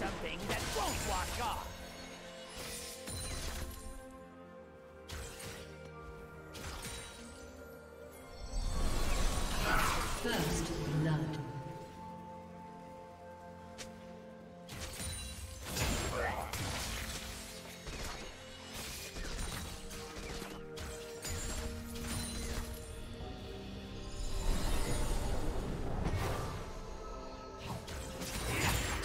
something that won't wash off.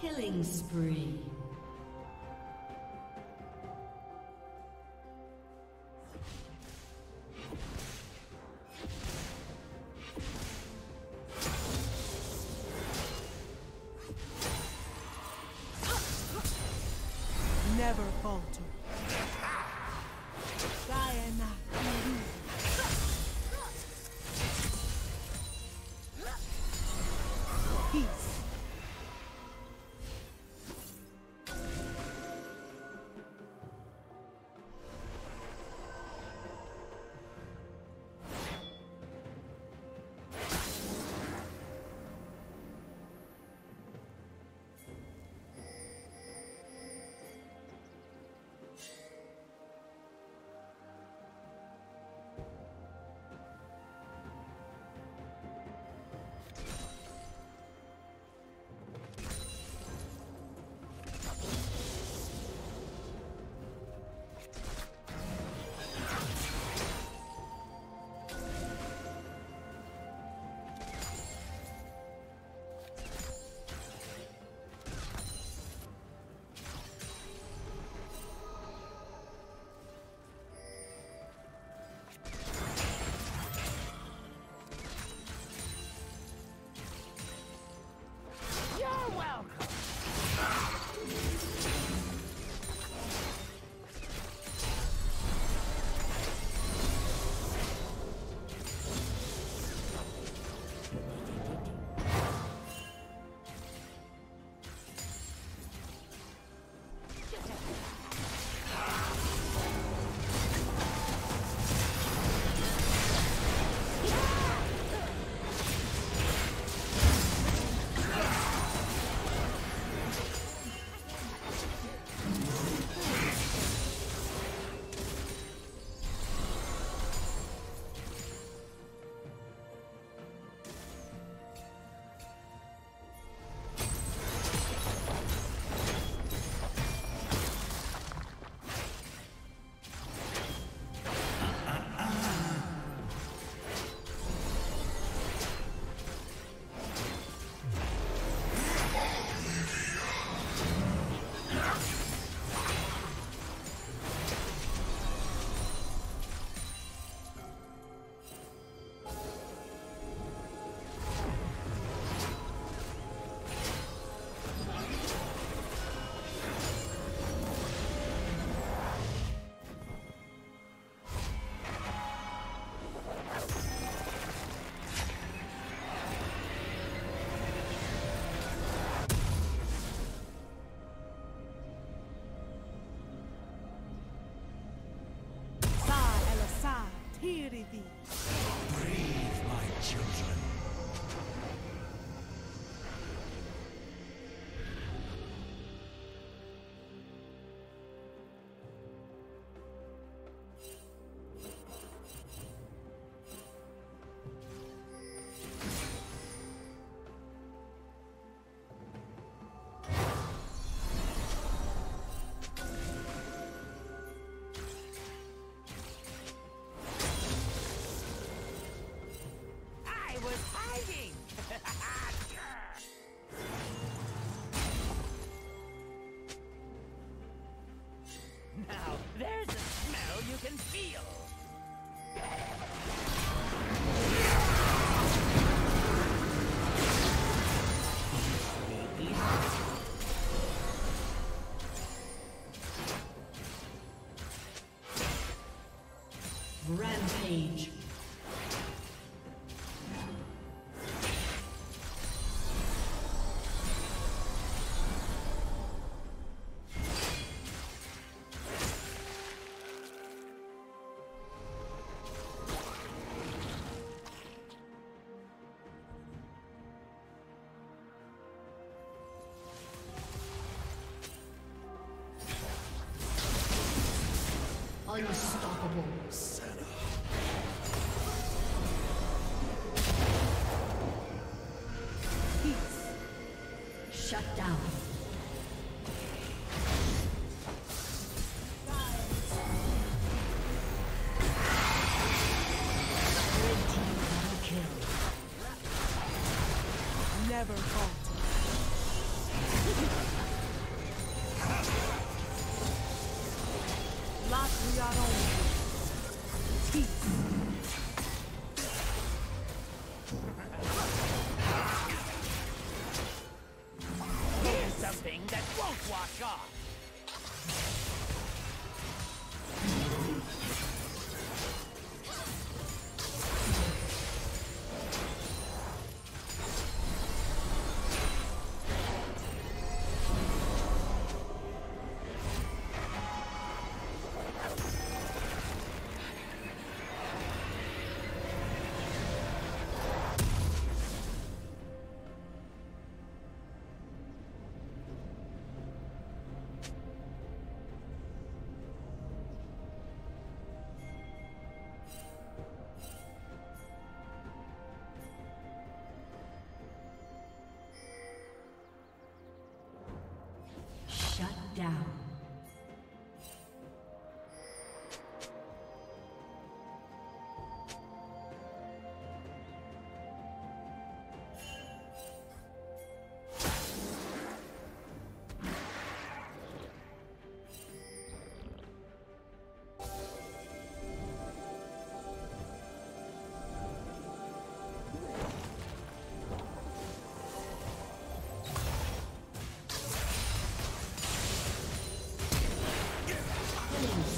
Killing spree. Peace. Unstoppable. Shut down. Never falter. Sa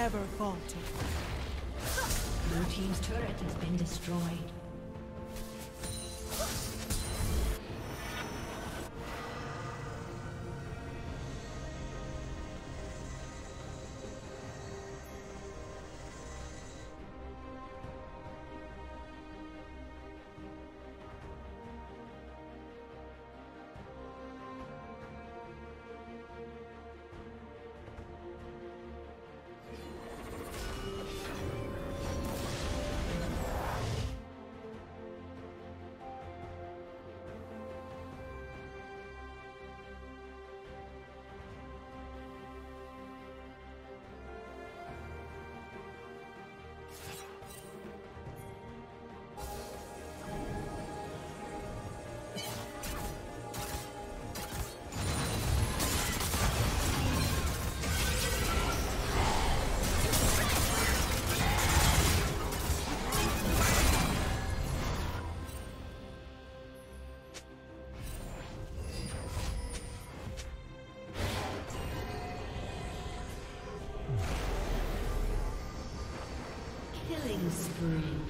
never falter. Blue Team's turret has been destroyed. spree.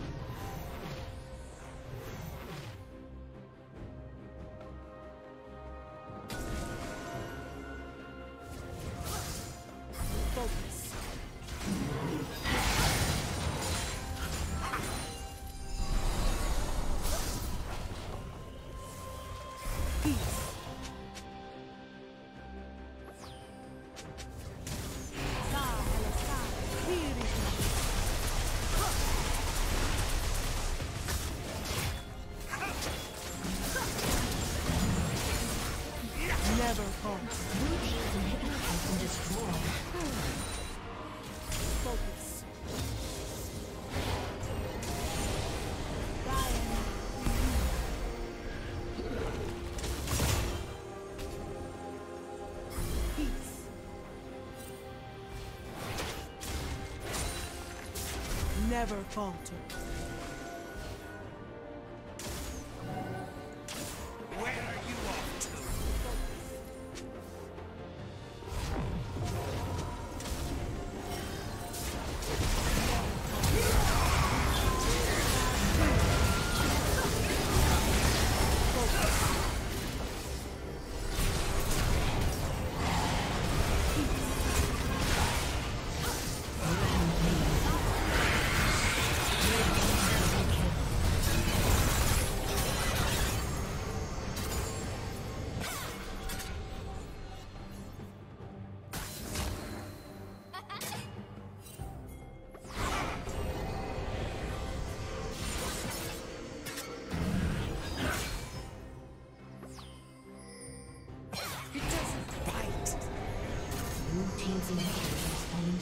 never falter.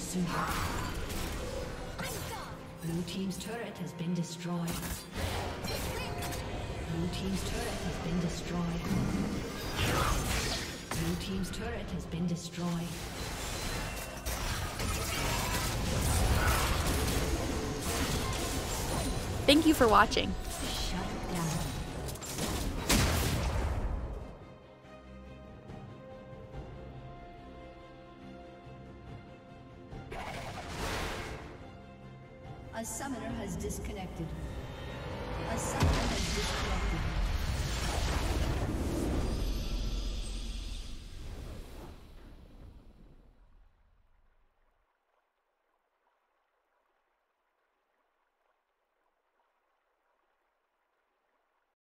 Soon. Blue Team's turret has been destroyed. Blue Team's turret has been destroyed. Blue Team's turret has been destroyed. Thank you for watching.